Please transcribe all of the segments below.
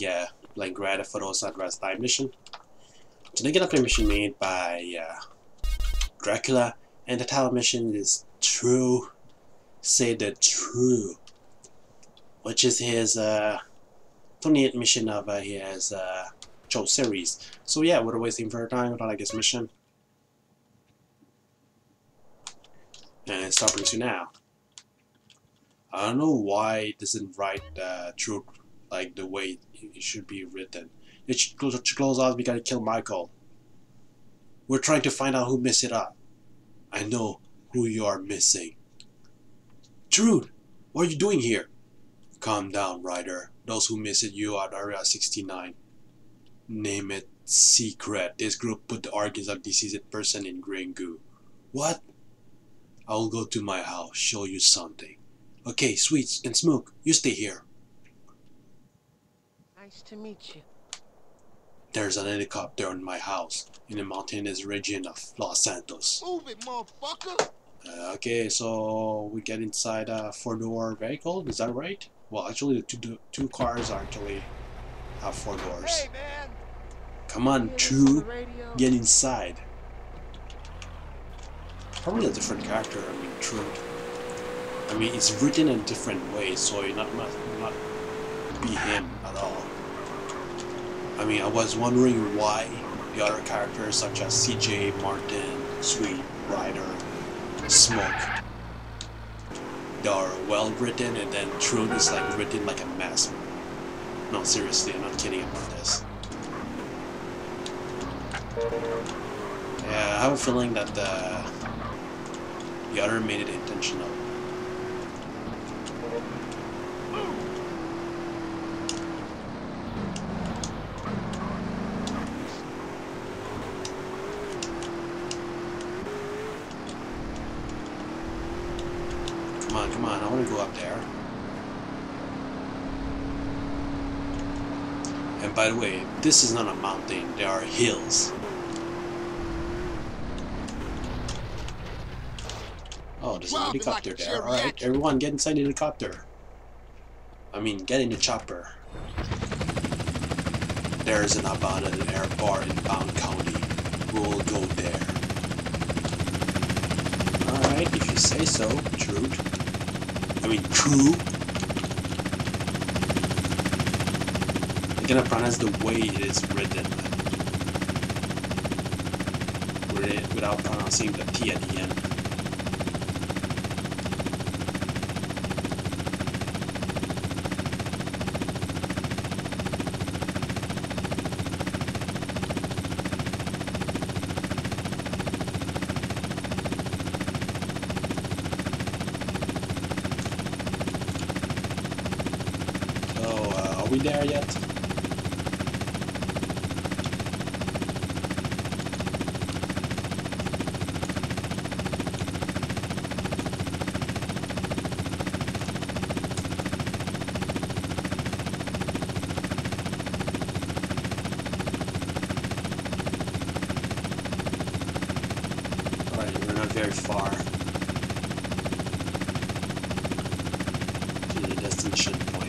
yeah, playing Grand Theft Auto Sunrise Time mission. Gonna play a mission made by uh, Draqula, and the title mission is True, Say the True, which is his uh, 28th mission of uh, his uh, Chose series. So yeah, without wasting further time, without like this mission. And it's starting to now. I don't know why it doesn't write uh, truth like the way it should be written. It should close, close out, we gotta kill Michael. We're trying to find out who messed it up. I know who you are missing. Truth, what are you doing here? Calm down, Ryder. Those who missed you are at Area 69. Name it secret. This group put the organs of deceased person in green goo. What? I will go to my house, show you something. Okay, Sweets and Smoke, you stay here. Nice to meet you. There's an helicopter in my house, in the mountainous region of Los Santos. Move it, motherfucker! Uh, okay, so we get inside a four-door vehicle, is that right? Well, actually, the two, two cars actually have four doors. Hey, man! Come on, Hear this on True, get inside. Probably a different character, I mean, True. I mean, it's written in different ways, so it not must not be him at all. I mean, I was wondering why the other characters such as CJ, Martin, Sweet, Ryder, Smoke, they are well written, and then Truth is like written like a mess. No, seriously, I'm not kidding about this. Yeah, I have a feeling that the the other made it intentional. On, come on, I want to go up there. And by the way, this is not a mountain, there are hills. Oh, there's a helicopter there. Alright, everyone get inside the helicopter. I mean, get in the chopper. There's an abandoned airport in Bone County. We'll go there. Alright, if you say so, Trude. I mean, true. I'm gonna pronounce the way it is written. Without pronouncing the T at the end. So, uh, are we there yet? Alright, we're not very far to the destination point.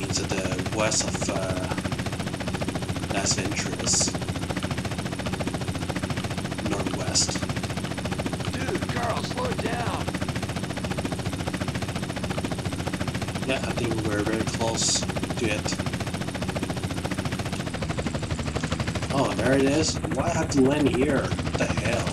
means at west of uh, Las Venturas, northwest. Dude, Carl, slow down! Yeah, I think we're very close to it. Oh, there it is. Why have to land here? What the hell?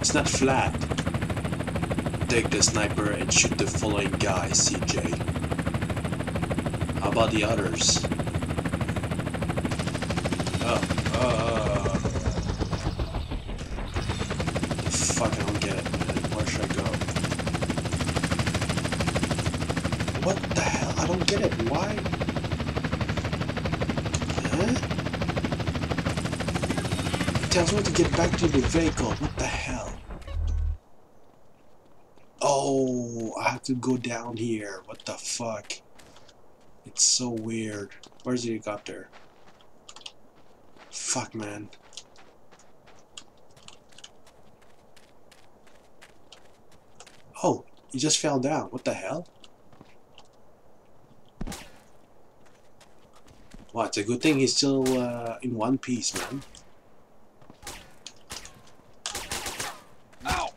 It's not flat. Take the sniper and shoot the following guy, CJ. About the others? Uh. Fuck, I don't get it, man. Where should I go? What the hell? I don't get it. Why? Huh? It tells me to get back to the vehicle. What the hell? Oh, I have to go down here. What the fuck? It's so weird. Where's the helicopter? Fuck, man. Oh, he just fell down. What the hell? Wow, it's a good thing he's still uh, in one piece, man. Ow!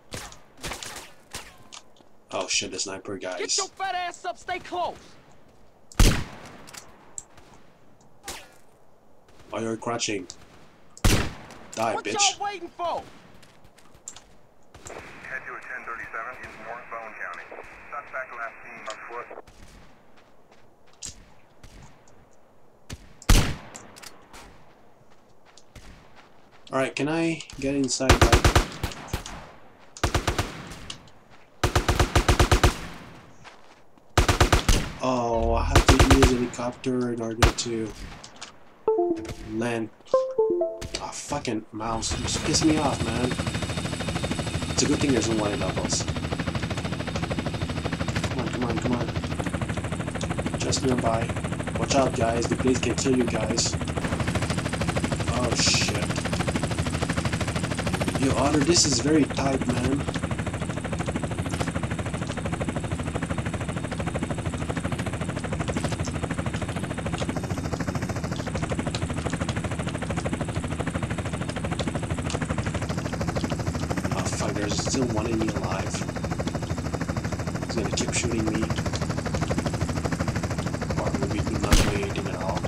Oh shit, the sniper guys. Get your fat ass up, stay close! Why you're crouching? Die, what bitch. y'all waiting for? Head to a 1037 in North Bone County. Suspect last seen on foot. Alright, can I get inside that? Oh, I have to use a helicopter in order to land. Ah, fucking mouse. You're just pissing me off, man. It's a good thing there's no one levels. Come on, come on, come on. Just nearby. Watch out, guys. The police can kill you guys. Oh, shit. Yo, Otter, this is very tight, man. Oh fuck, there's still one me alive. He's gonna keep shooting me. Or maybe not do at all.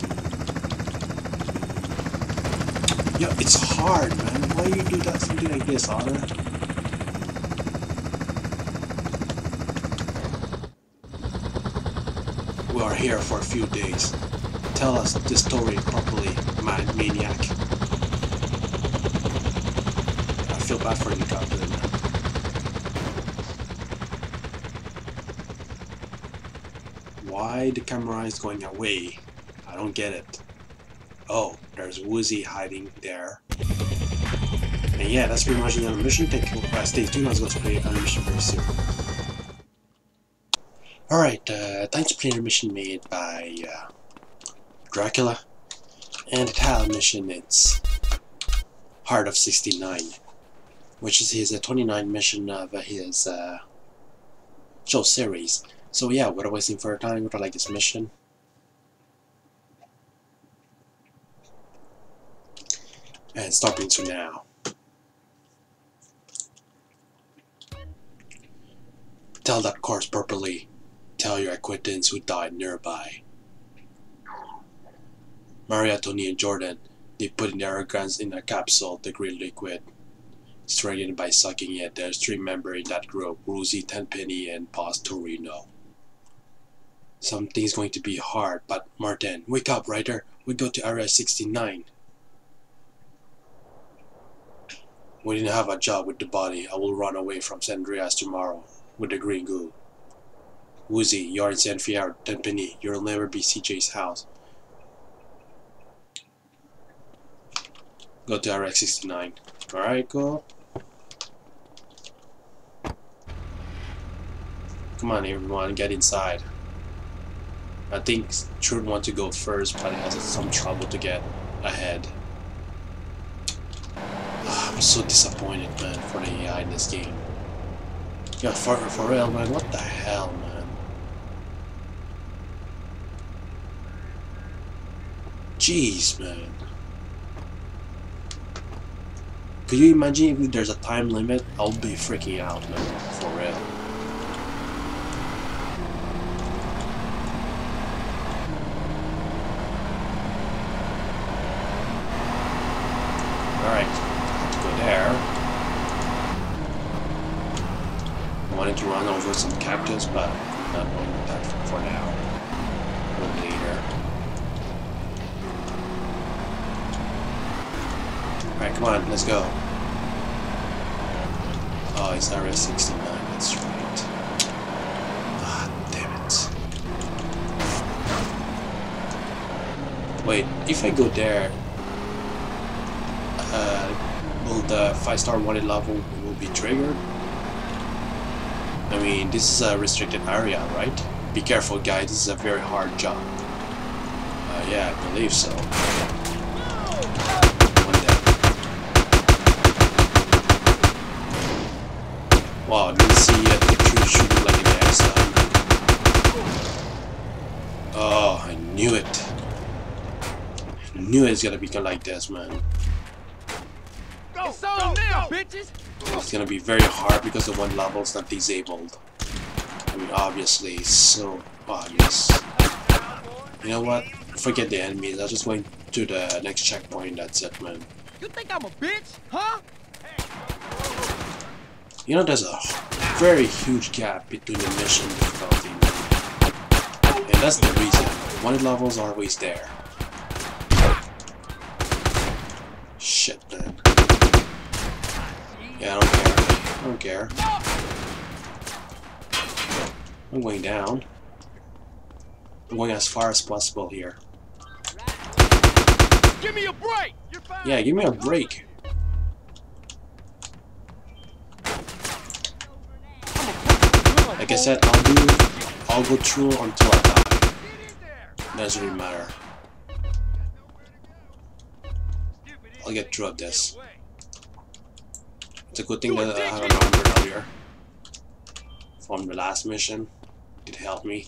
Yo, it's hard, man. Why you do that something like this, Otter? We are here for a few days. Tell us the story properly, man maniac. I feel bad for you, Captain. Why the camera is going away? I don't get it. Oh, there's Woozie hiding there. And yeah, that's pretty much the end of the mission. Thank you for stay tuned. I was going to play another mission very soon. Alright, uh, thanks for playing a mission made by uh, Draqula. And the title mission it's Heart of 69, which is his uh, 29 mission of uh, his uh, Chose series. So yeah, without wasting further time, would I like this mission? And stopping to now. Tell that corpse properly. Tell your acquaintance who died nearby. Maria, Tony, and Jordan, they put in their guns in a capsule, the green liquid. Straightened by sucking it, there's three members in that group, Rosie, Tenpenny, and Paz Toreno. Something's going to be hard, but Martin, wake up, Ryder. We go to Area 69. We didn't have a job with the body. I will run away from San Andreas tomorrow with the green goo. Woozie, you're in San Fierro. Tenpenny, you'll never be CJ's house. Go to Area 69. Alright, go. Come on, everyone, get inside. I think Trude want to go first, but he has some trouble to get ahead. I'm so disappointed, man, for the AI in this game. Yeah, for, for real, man, what the hell, man? Jeez, man. Could you imagine if there's a time limit? I'll be freaking out, man, for real. Alright, go there. I wanted to run over some cactus, but not going with that for now. Later. Alright, come on, let's go. Oh, it's Area 69, that's right. Ah, damn it. Wait, if I go there, uh, will the 5 star wanted level will be triggered? I mean, this is a restricted area, right? Be careful guys, this is a very hard job. Uh, yeah, I believe so. Wow, didn't see it shoot, shooting like a gas gun. Oh, I knew it. I knew it's gonna become like this, man. Go, it's on now, bitches. It's gonna be very hard because the one level's not disabled. I mean, obviously, it's so obvious. You know what? Forget the enemies. I'm just going to the next checkpoint. That's it, man. You think I'm a bitch, huh? You know, there's a very huge gap between the mission difficulty. And that's the reason. One levels are always there. Shit, man. Yeah, I don't care. I don't care. I'm going down. I'm going as far as possible here. Give me a break. Yeah, give me a break. Like I said, I'll do, I'll go through until I die. Doesn't really matter. I'll get through of this. It's a good thing that I had an armor earlier from the last mission. It helped me.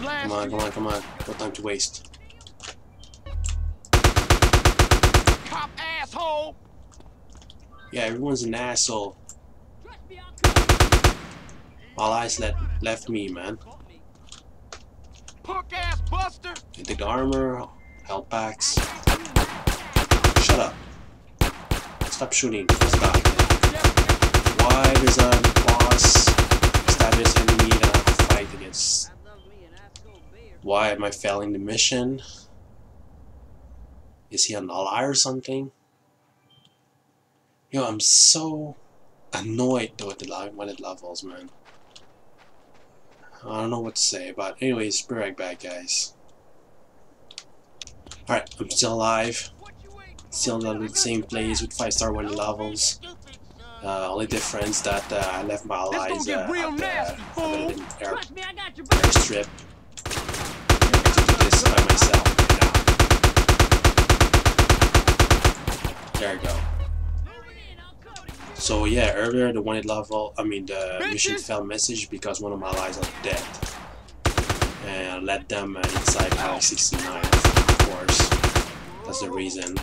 Come on, come on, come on. No time to waste. Cop asshole. Yeah, everyone's an asshole. All eyes let, left me, man. Punk ass buster. Take the armor, health packs. Shut up. Stop shooting. Stop. Why does a boss status enemy that I fight against? Why am I failing the mission? Is he an ally or something? Yo, I'm so annoyed with the li- when it levels, man. I don't know what to say, but anyways, be right back, guys. Alright, I'm still alive. Still in the same place with 5 star when levels. Uh, only difference that uh, I left my allies get uh, real at the, nasty, at fool. the air, Trust me, I got your back. airstrip. To do this by myself now. There we go. So yeah, earlier the wanted level, I mean the mission Bitches. failed message because one of my allies are dead. And I let them uh, inside Highway 69, of course. That's the reason.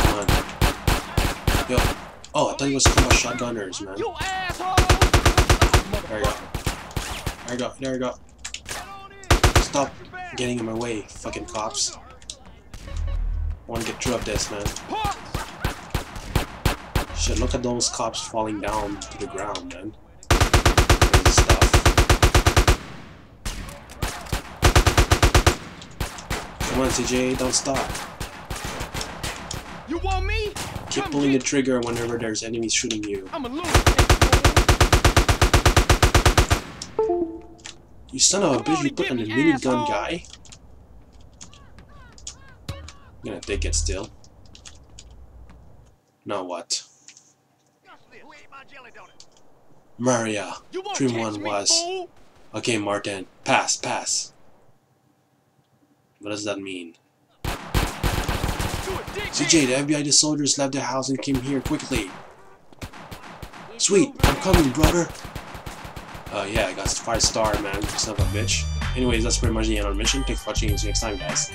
On. Yo. Oh, I thought it was combat shotgunners, man. You asshole. There we go. There we go, there we go. Stop getting in my way, fucking cops. I wanna get through of this, man. Shit, look at those cops falling down to the ground, man. Crazy stuff. Come on, CJ, don't stop. You want me? Keep pulling the trigger whenever there's enemies shooting you. I'm a. You son of a bitch, you put on the minigun guy? I'm gonna take it still. Now what? Who ate my jelly donut? Maria. Dream one was. Okay, Martin. Pass, pass. What does that mean? CJ, the FBI, the soldiers left the house and came here quickly. Sweet, I'm coming, brother. Uh, yeah, I got five star, man. Son of a bitch. Anyways, that's pretty much the end of the mission. Thanks for watching. See you next time, guys.